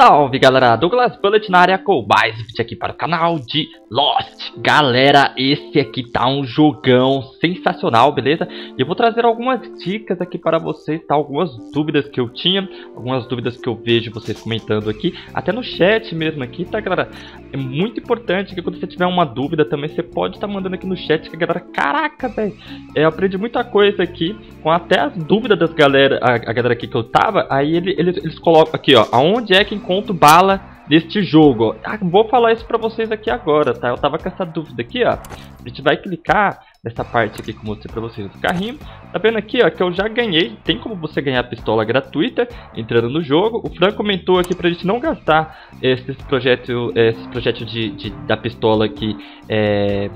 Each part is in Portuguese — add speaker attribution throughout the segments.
Speaker 1: Salve galera, Douglas Bullet na área com mais vídeo aqui para o canal de Lost Galera, esse aqui tá um jogão sensacional, beleza? E eu vou trazer algumas dicas aqui para vocês, tá? Algumas dúvidas que eu tinha, algumas dúvidas que eu vejo vocês comentando aqui Até no chat mesmo aqui, tá galera? É muito importante que quando você tiver uma dúvida também, você pode estar tá mandando aqui no chat que a galera... Caraca, velho! Eu aprendi muita coisa aqui com até as dúvidas das galera, a, a galera aqui que eu tava Aí ele, eles, eles colocam aqui, ó, aonde é que encontro bala deste jogo. Ah, vou falar isso pra vocês aqui agora, tá? Eu tava com essa dúvida aqui, ó. A gente vai clicar nessa parte aqui que eu mostrei pra vocês do carrinho. Tá vendo aqui, ó, que eu já ganhei. Tem como você ganhar pistola gratuita entrando no jogo. O Fran comentou aqui pra gente não gastar esses projetos esses projetos de, de, da pistola aqui, é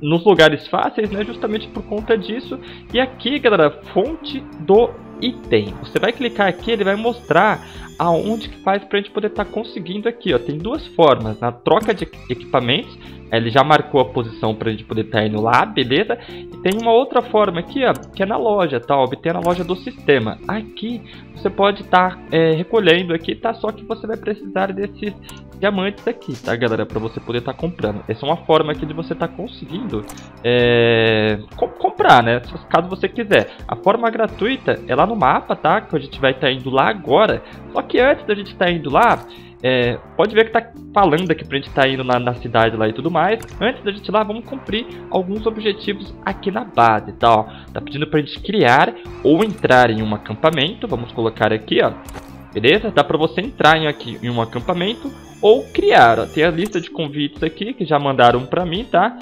Speaker 1: nos lugares fáceis, né? Justamente por conta disso. E aqui, galera, fonte do item. Você vai clicar aqui, ele vai mostrar aonde que faz para a gente poder estar tá conseguindo aqui, ó. Tem duas formas, na troca de equipamentos, ele já marcou a posição para a gente poder estar tá indo lá, beleza? E tem uma outra forma aqui, ó, que é na loja, tá? Obter na loja do sistema. Aqui você pode estar tá, é, recolhendo aqui, tá? Só que você vai precisar desses diamantes aqui, tá, galera? Para você poder estar tá comprando. Essa é uma forma aqui de você estar tá conseguindo é, co comprar, né? Caso você quiser. A forma gratuita é lá no mapa, tá? Que a gente vai estar tá indo lá agora. Só que antes da gente estar tá indo lá, é, pode ver que tá falando aqui pra gente estar tá indo na, na, cidade lá e tudo mais. Antes da gente ir lá, vamos cumprir alguns objetivos aqui na base, tá? Ó, tá pedindo pra gente criar ou entrar em um acampamento. Vamos colocar aqui, ó. Beleza? Dá pra você entrar em, aqui, em um acampamento ou criar. Ó. Tem a lista de convites aqui que já mandaram pra mim, tá?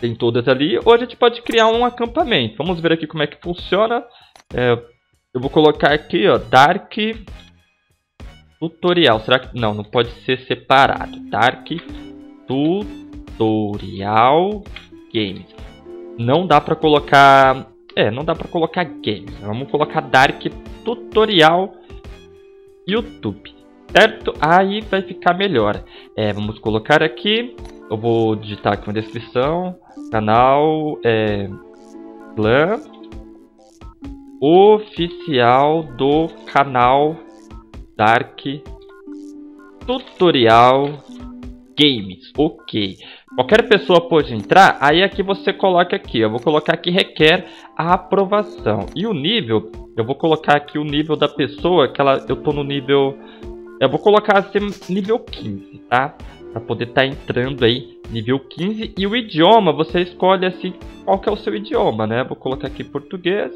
Speaker 1: Tem todas ali. Ou a gente pode criar um acampamento. Vamos ver aqui como é que funciona. É, eu vou colocar aqui, ó, Dark Tutorial. Será que... Não, não pode ser separado. Dark Tutorial Games. Não dá pra colocar... É, não dá pra colocar Games. Vamos colocar Dark Tutorial YouTube. Certo? Aí vai ficar melhor. É, vamos colocar aqui. Eu vou digitar aqui uma descrição. Canal é, Clã oficial do canal Dark Tutorial Games. Ok. Qualquer pessoa pode entrar, aí aqui você coloca aqui, eu vou colocar aqui requer a aprovação. E o nível, eu vou colocar aqui o nível da pessoa, que ela, eu tô no nível, eu vou colocar assim, nível 15, tá? Para poder estar tá entrando aí, nível 15. E o idioma, você escolhe assim, qual que é o seu idioma, né? Vou colocar aqui português,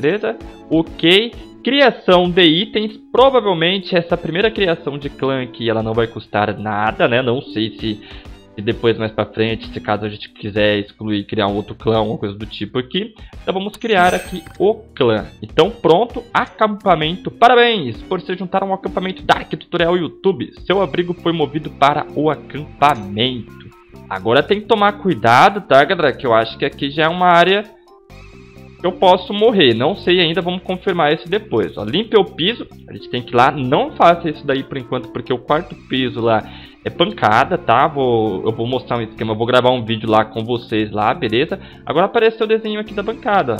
Speaker 1: beleza? Ok. Criação de itens, provavelmente essa primeira criação de clã aqui, ela não vai custar nada, né? Não sei se e depois mais para frente, se caso a gente quiser excluir, criar um outro clã, alguma coisa do tipo aqui. Então vamos criar aqui o clã. Então pronto, acampamento. Parabéns por se juntar a um acampamento Dark Tutorial YouTube. Seu abrigo foi movido para o acampamento. Agora tem que tomar cuidado, tá galera? Que eu acho que aqui já é uma área eu posso morrer. Não sei ainda, vamos confirmar isso depois. Ó, limpe o piso, a gente tem que ir lá. Não faça isso daí por enquanto, porque o quarto piso lá é pancada, tá? Vou, eu vou mostrar um esquema, vou gravar um vídeo lá com vocês lá, beleza? Agora apareceu o desenho aqui da bancada,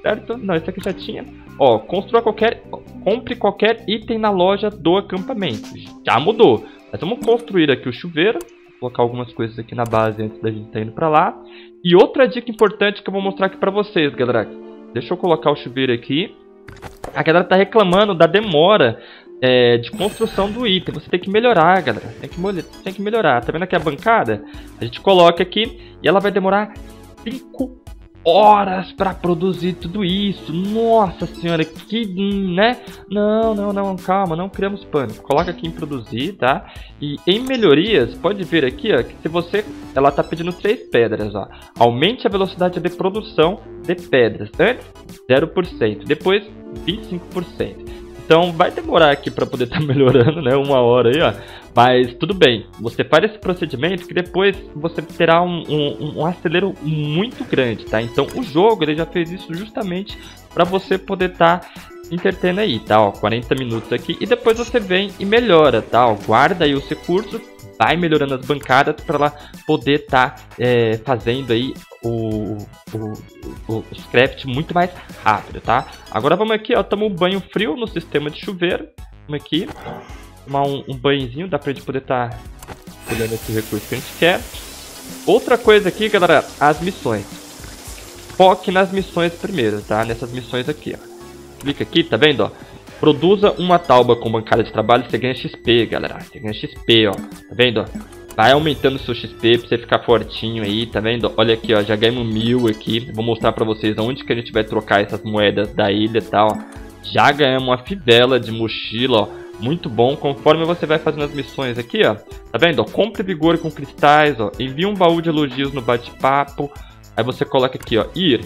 Speaker 1: certo? Não, esse aqui já tinha. Ó, construa qualquer, compre qualquer item na loja do acampamento. Já mudou. Mas vamos construir aqui o chuveiro, colocar algumas coisas aqui na base antes da gente estar tá indo pra lá. E outra dica importante que eu vou mostrar aqui pra vocês, galera. Deixa eu colocar o chuveiro aqui. A galera tá reclamando da demora é, de construção do item. Você tem que melhorar, galera. Tem que, tem que melhorar. Tá vendo aqui a bancada? A gente coloca aqui e ela vai demorar 5 horas para produzir tudo isso. Nossa senhora, que, né? Não, não, não, calma, não criamos pânico. Coloca aqui em produzir, tá? E em melhorias, pode ver aqui, ó, que se você, ela tá pedindo três pedras, ó. Aumente a velocidade de produção de pedras. Antes, 0%, depois 25%. Então vai demorar aqui para poder estar tá melhorando, né? Uma hora aí, ó. Mas tudo bem, você faz esse procedimento que depois você terá um, um, um acelero muito grande, tá? Então o jogo ele já fez isso justamente para você poder estar tá entretendo aí, tá? Ó, 40 minutos aqui e depois você vem e melhora, tá? Ó, guarda aí os recursos, vai melhorando as bancadas para ela poder estar tá, é, fazendo aí o, o, o, os craft muito mais rápido, tá? Agora vamos aqui, ó, tomar um banho frio no sistema de chuveiro. Vamos aqui. tomar um, um banhozinho, dá pra gente poder estar tá olhando o recurso que a gente quer. Outra coisa aqui, galera, as missões. Foque nas missões primeiro, tá? Nessas missões aqui, ó. Clica aqui, tá vendo, ó? Produza uma tauba com bancada de trabalho, você ganha XP, galera. Você ganha XP, ó. Tá vendo, ó? Vai aumentando seu XP pra você ficar fortinho aí, tá vendo? Olha aqui, ó, já ganhamos mil aqui. Vou mostrar pra vocês onde que a gente vai trocar essas moedas da ilha e tal, Já ganhamos uma fivela de mochila, ó muito bom. Conforme você vai fazendo as missões aqui, ó. Tá vendo? Ó, compre vigor com cristais, ó. Envie um baú de elogios no bate-papo. Aí você coloca aqui, ó. Ir.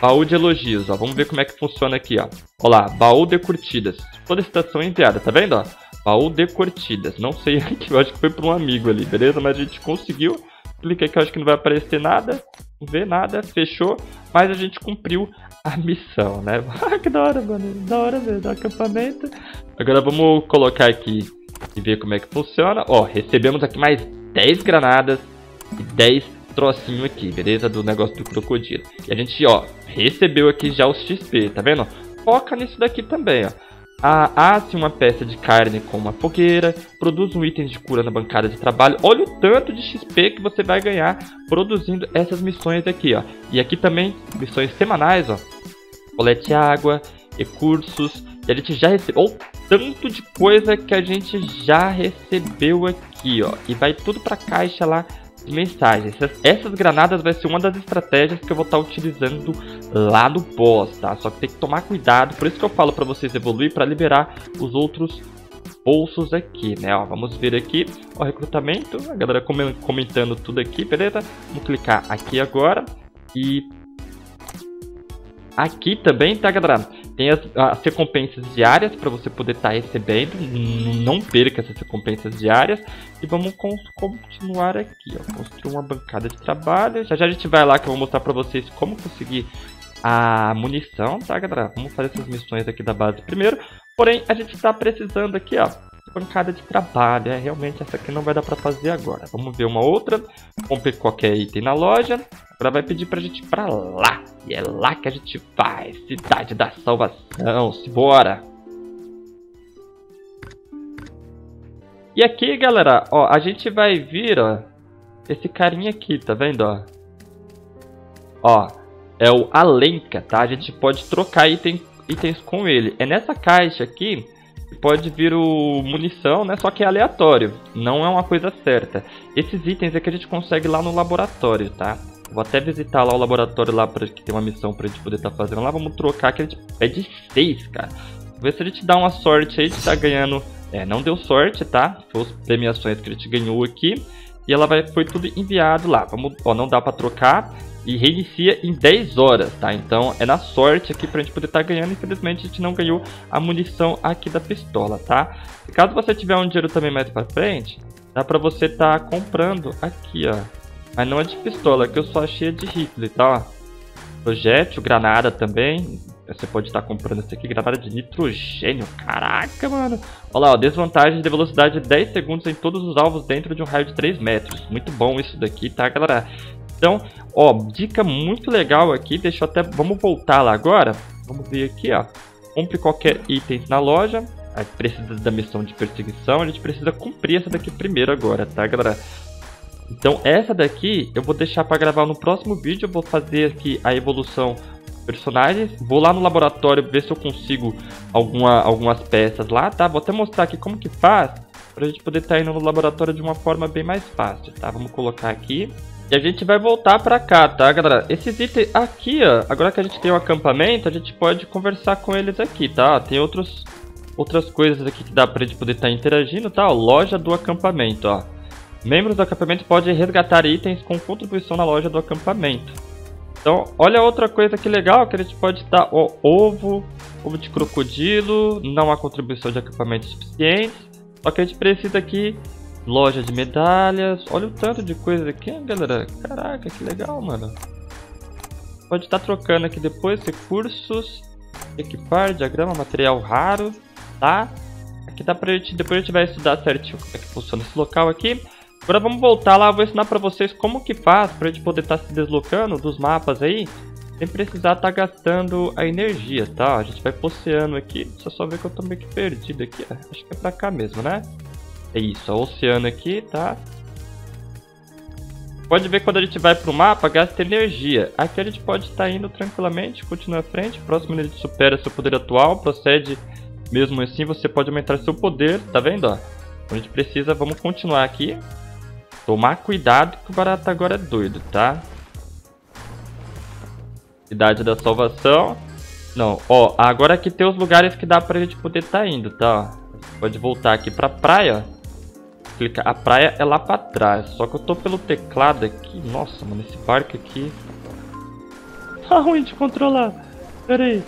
Speaker 1: Baú de elogios, ó. Vamos ver como é que funciona aqui, ó. Olha lá, baú de curtidas. Solicitação enviada, tá vendo, ó? Baú de curtidas. Não sei aqui, eu acho que foi para um amigo ali, beleza? Mas a gente conseguiu. Clica aqui, eu acho que não vai aparecer nada. Não vê nada, fechou. Mas a gente cumpriu a missão, né? Ah, que da hora, mano. Da hora mesmo, acampamento. Agora vamos colocar aqui e ver como é que funciona. Ó, recebemos aqui mais 10 granadas e 10 trocinho aqui, beleza? Do negócio do crocodilo. E a gente, ó, recebeu aqui já os XP, tá vendo? Foca nisso daqui também, ó. Asse uma peça de carne com uma fogueira, produz um item de cura na bancada de trabalho. Olha o tanto de XP que você vai ganhar produzindo essas missões aqui, ó. E aqui também, missões semanais, ó. Colete água, recursos. E a gente já recebeu... O tanto de coisa que a gente já recebeu aqui, ó. E vai tudo pra caixa lá mensagens. Essas, essas, granadas vai ser uma das estratégias que eu vou estar utilizando lá no boss, tá? Só que tem que tomar cuidado, por isso que eu falo para vocês evoluir para liberar os outros bolsos aqui, né? Ó, vamos ver aqui o recrutamento, a galera comentando tudo aqui, beleza? Vamos clicar aqui agora e aqui também, tá, galera? Tem as, as recompensas diárias para você poder estar tá recebendo. Não perca essas recompensas diárias. E vamos continuar aqui, ó. Construir uma bancada de trabalho. Já já a gente vai lá que eu vou mostrar para vocês como conseguir a munição, tá, galera? Vamos fazer essas missões aqui da base primeiro. Porém, a gente está precisando aqui, ó, bancada de trabalho. É, realmente essa aqui não vai dar para fazer agora. Vamos ver uma outra. Compre qualquer item na loja. Agora vai pedir pra gente ir pra lá. E é lá que a gente vai. Cidade da Salvação. Simbora. E aqui, galera, ó, a gente vai vir, ó, esse carinha aqui, tá vendo, ó? Ó, é o Alenka, tá? A gente pode trocar item, itens com ele. É nessa caixa aqui pode vir o munição, né? Só que é aleatório, não é uma coisa certa. Esses itens é que a gente consegue lá no laboratório, tá? Vou até visitar lá o laboratório lá para que tem uma missão pra gente poder estar tá fazendo lá. Vamos trocar que a gente é de 6, cara. Ver se a gente dá uma sorte aí de tá ganhando. É, não deu sorte, tá? Foi as premiações que a gente ganhou aqui. E ela vai, foi tudo enviado lá. Vamos, ó, não dá para trocar e reinicia em 10 horas, tá? Então é na sorte aqui pra gente poder estar tá ganhando. Infelizmente a gente não ganhou a munição aqui da pistola, tá? E caso você tiver um dinheiro também mais pra frente, dá pra você estar tá comprando aqui, ó. Mas não é de pistola, que eu só achei de rifle, tá? Projétil, granada também. Você pode estar tá comprando esse aqui, granada de nitrogênio. Caraca, mano. Olha lá, ó, desvantagem de velocidade de 10 segundos em todos os alvos dentro de um raio de 3 metros. Muito bom isso daqui, tá, galera? Então, ó, dica muito legal aqui, deixa eu até, vamos voltar lá agora, vamos ver aqui, ó, compre qualquer item na loja, aí precisa da missão de perseguição, a gente precisa cumprir essa daqui primeiro agora, tá galera? Então essa daqui eu vou deixar para gravar no próximo vídeo, eu vou fazer aqui a evolução personagens, vou lá no laboratório ver se eu consigo alguma, algumas peças lá, tá? Vou até mostrar aqui como que faz, para a gente poder estar tá indo no laboratório de uma forma bem mais fácil, tá? Vamos colocar aqui, e a gente vai voltar pra cá, tá, galera? Esses itens aqui, ó, agora que a gente tem um acampamento, a gente pode conversar com eles aqui, tá? Tem outros, outras coisas aqui que dá pra gente poder estar tá interagindo, tá? Loja do acampamento, ó. Membros do acampamento podem resgatar itens com contribuição na loja do acampamento. Então, olha outra coisa que legal, que a gente pode dar ó, ovo, ovo de crocodilo, não há contribuição de acampamento suficiente. Só que a gente precisa aqui Loja de medalhas. Olha o tanto de coisa aqui, galera. Caraca, que legal, mano. Pode estar tá trocando aqui depois. Recursos. Equipar, diagrama, material raro. Tá? Aqui dá pra gente... Depois a gente vai estudar certinho como é que funciona esse local aqui. Agora vamos voltar lá. Vou ensinar pra vocês como que faz pra gente poder estar tá se deslocando dos mapas aí. sem precisar estar tá gastando a energia, tá? A gente vai pro oceano aqui, você só ver que eu tô meio que perdido aqui, acho que é pra cá mesmo, né? É isso, o oceano aqui, tá? Pode ver quando a gente vai pro mapa, gasta energia. Aqui a gente pode estar indo tranquilamente, continua à frente. Próximo ele supera seu poder atual, procede mesmo assim, você pode aumentar seu poder, tá vendo? Ó? A gente precisa, vamos continuar aqui. Tomar cuidado que o barato agora é doido, tá? Cidade da salvação. Não, ó, agora aqui tem os lugares que dá pra gente poder estar tá indo, tá? Pode voltar aqui pra praia, clicar. A praia é lá pra trás. Só que eu tô pelo teclado aqui. Nossa, mano, esse barco aqui. Tá ruim de controlar. Pera aí.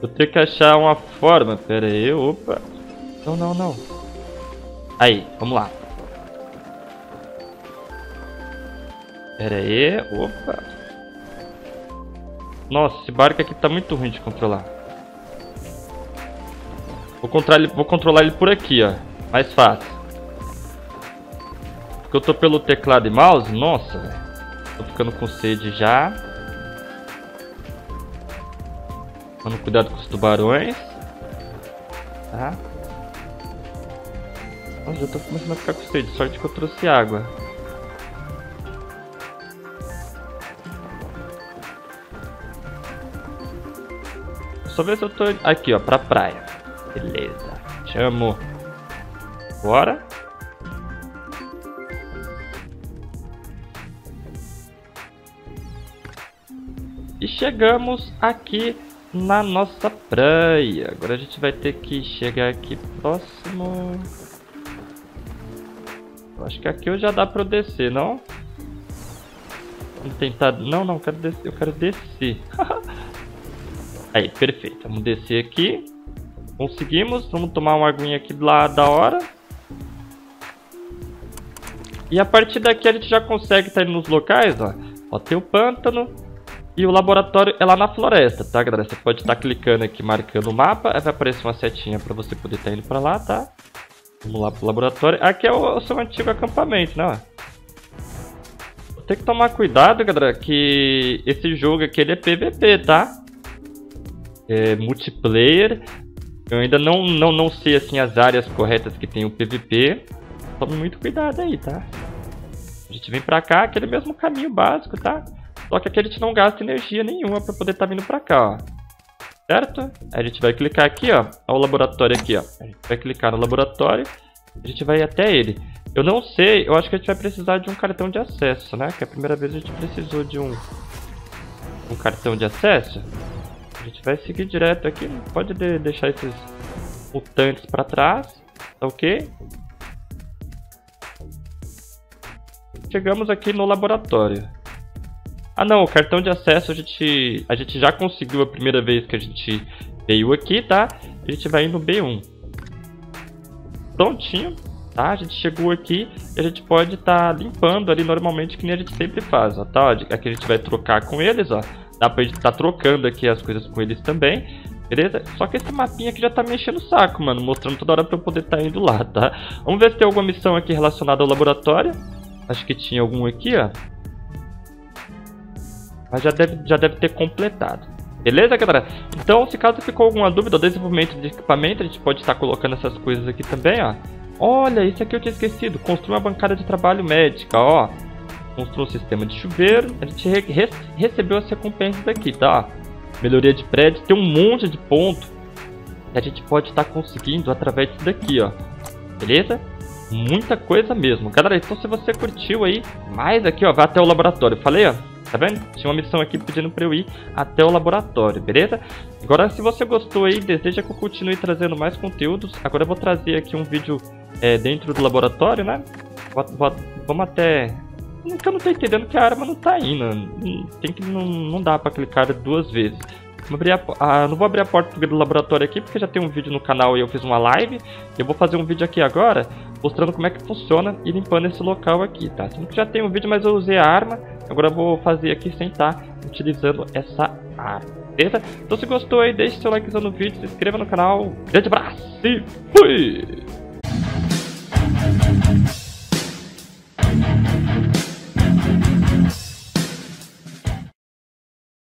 Speaker 1: Vou ter que achar uma forma. Pera aí, opa. Não, não, não. Aí, vamos lá. Pera aí, opa. Nossa, esse barco aqui tá muito ruim de controlar. Vou controlar ele, vou controlar ele por aqui, ó. Mais fácil. Porque eu tô pelo teclado e mouse, nossa, velho. Tô ficando com sede já. Tomando cuidado com os tubarões. Tá? Nossa, já tô começando a ficar com sede. Sorte que eu trouxe água. Só ver se eu tô aqui, ó, pra praia. Beleza. Chamo. Bora. E chegamos aqui na nossa praia. Agora a gente vai ter que chegar aqui próximo. Eu acho que aqui eu já dá pra eu descer, não? Vamos tentar... Não, não, eu quero descer. Eu quero descer. Aí, perfeito. Vamos descer aqui. Conseguimos. Vamos tomar uma aguinha aqui lá da hora. E a partir daqui a gente já consegue estar indo nos locais, ó. Ó, tem o pântano e o laboratório é lá na floresta, tá, galera? Você pode estar clicando aqui, marcando o mapa, aí vai aparecer uma setinha para você poder estar indo para lá, tá? Vamos lá pro laboratório. Aqui é o, o seu antigo acampamento, né? Tem que tomar cuidado, galera, que esse jogo aqui ele é PVP, tá? É multiplayer. Eu ainda não, não, não sei assim as áreas corretas que tem o PVP. Tome muito cuidado aí, tá? A gente vem pra cá, aquele mesmo caminho básico, tá? Só que aqui a gente não gasta energia nenhuma pra poder estar tá vindo pra cá, ó. Certo? A gente vai clicar aqui, ó. Olha o laboratório aqui, ó. A gente vai clicar no laboratório. A gente vai até ele. Eu não sei, eu acho que a gente vai precisar de um cartão de acesso, né? Que a primeira vez a gente precisou de um, um cartão de acesso. A gente vai seguir direto aqui. Pode de deixar esses mutantes pra trás. Tá ok? Chegamos aqui no laboratório. Ah não, o cartão de acesso a gente, a gente já conseguiu a primeira vez que a gente veio aqui, tá? A gente vai no B1. Prontinho, tá? A gente chegou aqui e a gente pode estar tá limpando ali normalmente que nem a gente sempre faz, ó, tá? Aqui a gente vai trocar com eles, ó. Dá pra gente estar tá trocando aqui as coisas com eles também. Beleza? Só que esse mapinha aqui já tá me enchendo o saco, mano. Mostrando toda hora pra eu poder estar tá indo lá, tá? Vamos ver se tem alguma missão aqui relacionada ao laboratório. Acho que tinha algum aqui, ó. Mas já deve, já deve ter completado. Beleza, galera? Então, se caso ficou alguma dúvida do desenvolvimento de equipamento, a gente pode estar colocando essas coisas aqui também, ó. Olha, isso aqui eu tinha esquecido. Construir uma bancada de trabalho médica, ó. Construir um sistema de chuveiro. A gente re re recebeu as recompensas aqui, tá? Melhoria de prédios. Tem um monte de ponto que a gente pode estar conseguindo através disso daqui, ó. Beleza? Muita coisa mesmo. Galera, então se você curtiu aí, mais aqui, ó, vai até o laboratório. Falei, ó, tá vendo? Tinha uma missão aqui pedindo pra eu ir até o laboratório, beleza? Agora, se você gostou aí, deseja que eu continue trazendo mais conteúdos, agora eu vou trazer aqui um vídeo é, dentro do laboratório, né? Vou, vou, vamos até... Eu não tô entendendo que a arma não tá indo. Tem que, não, não dá pra clicar duas vezes. A, a, não vou abrir a porta do laboratório aqui porque já tem um vídeo no canal e eu fiz uma live. Eu vou fazer um vídeo aqui agora mostrando como é que funciona e limpando esse local aqui, tá? Sendo que já tem um vídeo, mas eu usei a arma. Agora eu vou fazer aqui sem estar utilizando essa arma, beleza? Então se gostou aí, deixe seu likezão no vídeo, se inscreva no canal. Grande abraço e fui!